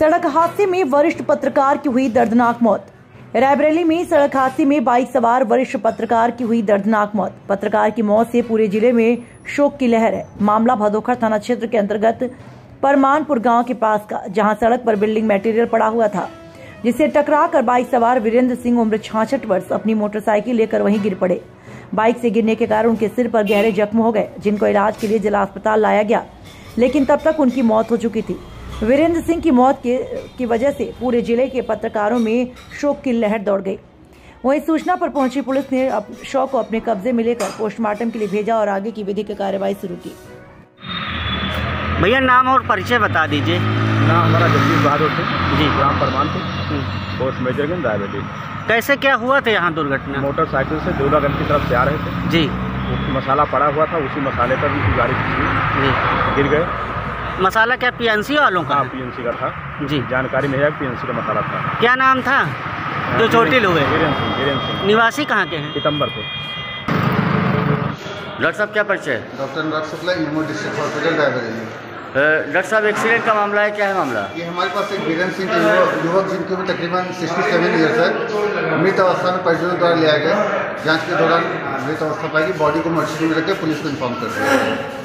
सड़क हादसे में वरिष्ठ पत्रकार की हुई दर्दनाक मौत। रायबरेली में सड़क हादसे में बाइक सवार वरिष्ठ पत्रकार की हुई दर्दनाक मौत। पत्रकार की मौत से पूरे ज़िले में शोक की लहर है। मामला भदोखर थाना क्षेत्र के अंतर्गत परमानपुर गाँव के पास का, जहाँ सड़क पर बिल्डिंग मटेरियल पड़ा हुआ था जिसे टकरा कर बाइक सवार वीरेंद्र सिंह, उम्र छाछठ वर्ष, अपनी मोटरसाइकिल लेकर वहीं गिर पड़े। बाइक से गिरने के कारण उनके सिर पर गहरे जख्म हो गए, जिनको इलाज के लिए जिला अस्पताल लाया गया, लेकिन तब तक उनकी मौत हो चुकी थी। वीरेंद्र सिंह की मौत के की वजह से पूरे ज़िले के पत्रकारों में शोक की लहर दौड़ गई। वहीं सूचना पर पहुँची पुलिस ने अप, शव को अपने कब्जे में लेकर पोस्टमार्टम के लिए भेजा और आगे की विधिक कार्रवाई शुरू की। भैया नाम और परिचय बता दीजिए। ना हमारा जगदीश बहादुर थे जी। ग्राम परमानपुर हम्म। पोस्ट मेजरगंज कैसे क्या हुआ था यहाँ दुर्घटना? मोटरसाइकिल से दूल्हागंज की तरफ़ से आ रहे थे। जी। मसाला पड़ा हुआ था उसी मसाले पर उनकी गाड़ी गिर गए। मसाला क्या पीएनसी वालों का? हाँ है? पीएनसी का था। जी। जानकारी है पीएनसी का मसाला था। क्या नाम था? जो चोटिल लोग सिंह निवासी कहाँ के हैं? पीतम्बरपुर डॉक्टर साहब क्या परिचय? Doctor Anurag Shukla EMO district hospital doctor साहब एक्सीडेंट का मामला है क्या है मामला? ये हमारे पास एक वीरेंद्र सिंह के युवक जिनकी उम्र तकरीबन सिक्सटी सेवन ईयर्स है मृत अवस्था में परिजनों द्वारा लिया गया जाँच के दौरान मृत अवस्था पाएगी बॉडी को मर्सिटी में रखकर पुलिस को इन्फॉर्म कर दिया